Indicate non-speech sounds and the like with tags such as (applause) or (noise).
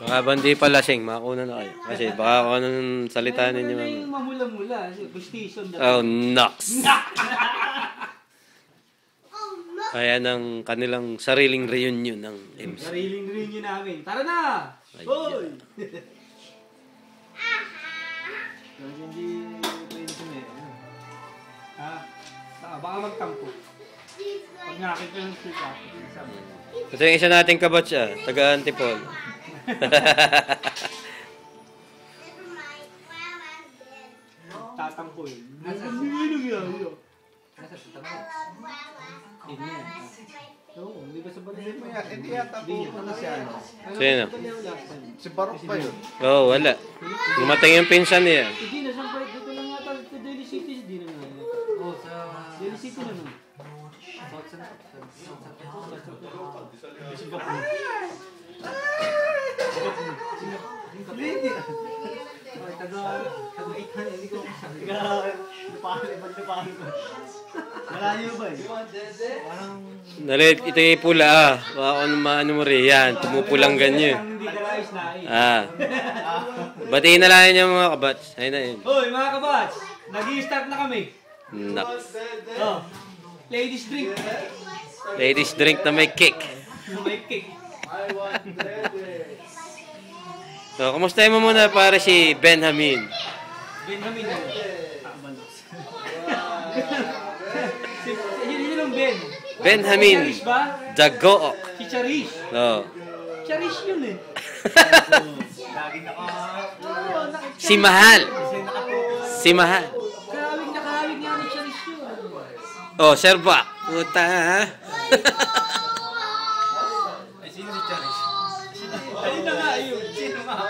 Baka bandi pa lasing, makuna na kayo. Kasi baka kung anong salita ninyo. Ano yung mamula-mula? Bustation. Oh, Nox. (laughs) (laughs) Kaya ng kanilang sariling reunion ng MC. Sariling yun namin. Tara na! Ay, Hoy! Kasi hindi pwede sa meron. Ha? Saka, baka magtampo. Pag nakakita ng sika, sabi. Ito yung isa nating kabatch ah, taga Antipol. Tatampo yun. Nasa sa nangyari? Nasa sa tampo. Hindi yan. Oo, hindi ba sa balay? Hindi yata si ano. Sino? Si Barok pa yun. Oo, oh, wala. Lumating yung pinsan niya. Hindi na, saan pa? Dito lang yata. Sa Daily City, hindi na nga. Oo, sa... Daily City na nun. South San Singapore. Ay, taga... Taga 800, hindi ko... Taga... Napahal, ibang napahal ko. Malayo ba eh? Parang... Nalit, ito yung pula ah. Kung maano mo rin yan, tumupulang ganyan. Hindi. Ah. Batiin na lang yung mga kabatch. Ayun na yun. Hoy, mga kabats! Nag-i-start na kami. Nox. Oh. Ladies drink. Ladies drink na may cake. May cake. So, kumusta mo muna para si Benjamin? Benjamin yun. Balos. si, yun yun ang Ben. Benjamin? Dagook. Si Cherish. Oh. Cherish yun eh. Oo, (laughs) si Mahal. Si Mahal. Kahawig na kahawig nga ni Cherish yun. Oh, serba. Puta ha. Ay, sino si Cherish? 哎，你等下，哎呦，真他妈！